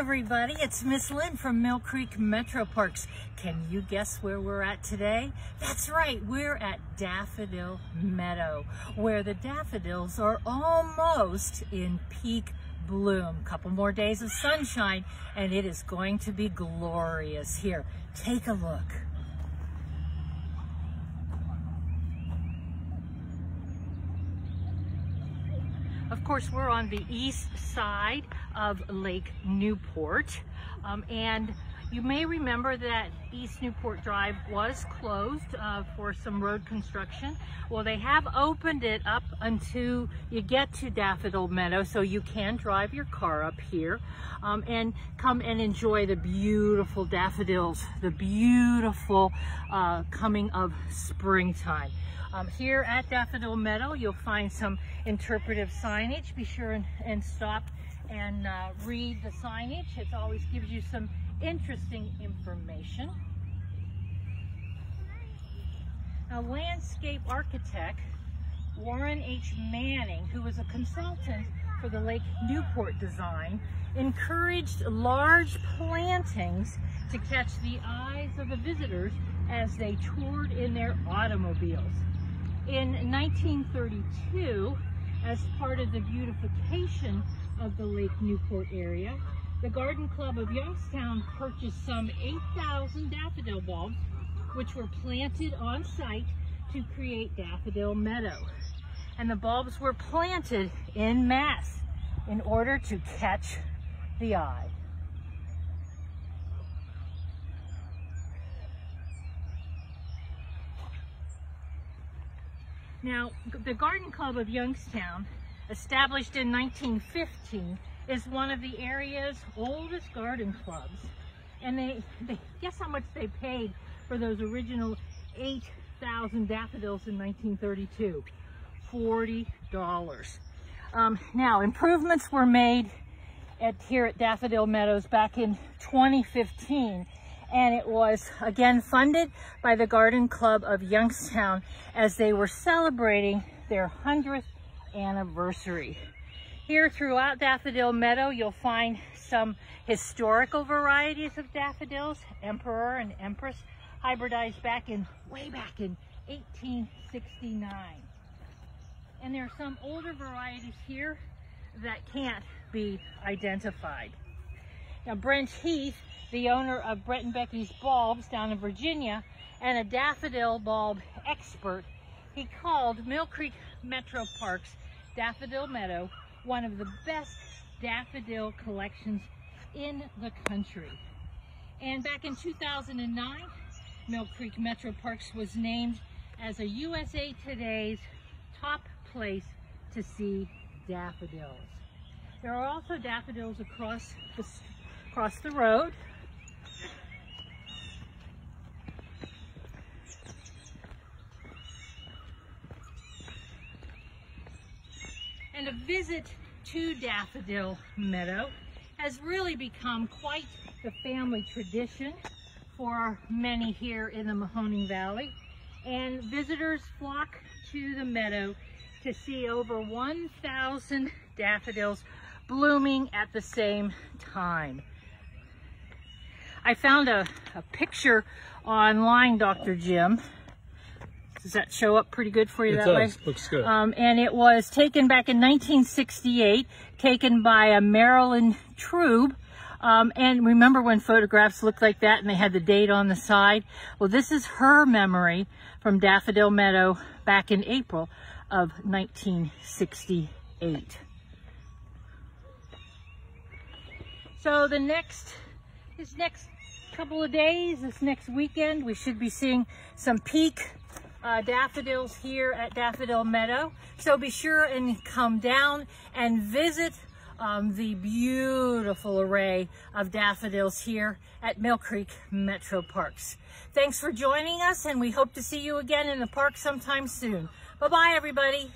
everybody, it's Miss Lynn from Mill Creek Metro Parks. Can you guess where we're at today? That's right, we're at Daffodil Meadow, where the daffodils are almost in peak bloom. Couple more days of sunshine and it is going to be glorious here. Take a look. Course, we're on the east side of Lake Newport. Um, and you may remember that East Newport Drive was closed uh, for some road construction. Well, they have opened it up until you get to Daffodil Meadow, so you can drive your car up here um, and come and enjoy the beautiful daffodils, the beautiful uh, coming of springtime. Um, here at Daffodil Meadow, you'll find some interpretive signage. Be sure and, and stop and uh, read the signage. It always gives you some interesting information. A landscape architect, Warren H. Manning, who was a consultant for the Lake Newport design, encouraged large plantings to catch the eyes of the visitors as they toured in their automobiles. In 1932, as part of the beautification of the Lake Newport area, the Garden Club of Youngstown purchased some 8,000 daffodil bulbs, which were planted on site to create Daffodil Meadow. And the bulbs were planted in mass in order to catch the eye. Now, the Garden Club of Youngstown, established in 1915, is one of the area's oldest garden clubs. And they, they guess how much they paid for those original 8,000 daffodils in 1932? $40. Um, now, improvements were made at, here at Daffodil Meadows back in 2015 and it was again funded by the Garden Club of Youngstown as they were celebrating their 100th anniversary. Here throughout Daffodil Meadow, you'll find some historical varieties of daffodils, Emperor and Empress, hybridized back in, way back in 1869. And there are some older varieties here that can't be identified. Now Brent Heath the owner of Brent and Becky's Bulbs down in Virginia and a daffodil bulb expert, he called Mill Creek Metro Parks Daffodil Meadow one of the best daffodil collections in the country. And back in 2009, Mill Creek Metro Parks was named as a USA Today's top place to see daffodils. There are also daffodils across the, across the road and a visit to Daffodil Meadow has really become quite the family tradition for many here in the Mahoning Valley. And visitors flock to the meadow to see over 1,000 daffodils blooming at the same time. I found a, a picture online, Dr. Jim, does that show up pretty good for you it that does. way? Looks good. Um, and it was taken back in 1968, taken by a Maryland Trube. Um, and remember when photographs looked like that and they had the date on the side? Well, this is her memory from Daffodil Meadow back in April of 1968. So the next, this next couple of days, this next weekend, we should be seeing some peak uh, daffodils here at Daffodil Meadow. So be sure and come down and visit um, the beautiful array of daffodils here at Mill Creek Metro Parks. Thanks for joining us and we hope to see you again in the park sometime soon. Bye-bye everybody.